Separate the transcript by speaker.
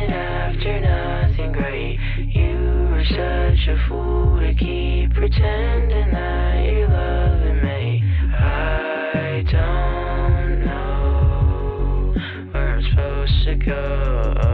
Speaker 1: nothing after nothing great. You were such a fool to keep pretending that you're loving me. I don't know where I'm supposed to go.